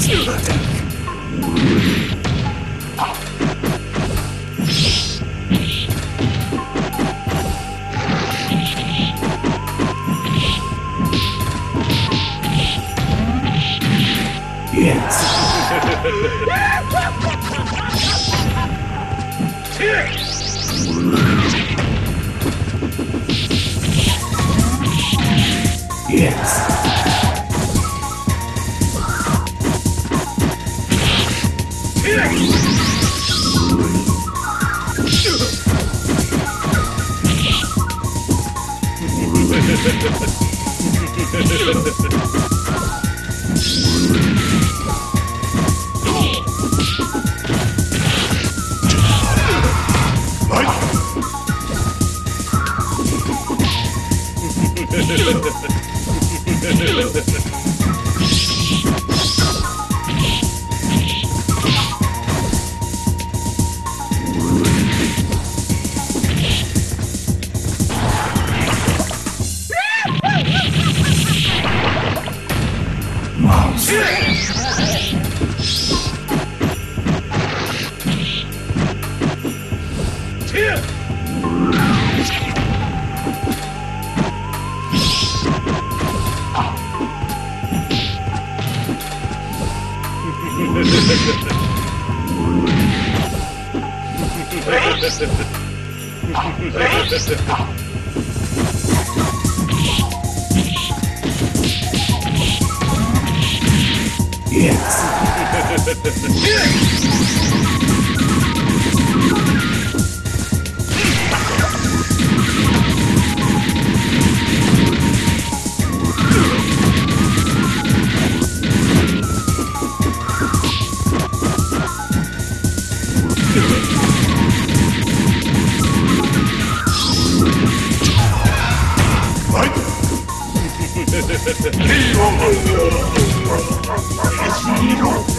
Let's do that. Yes! Mouse. Hero! Hero!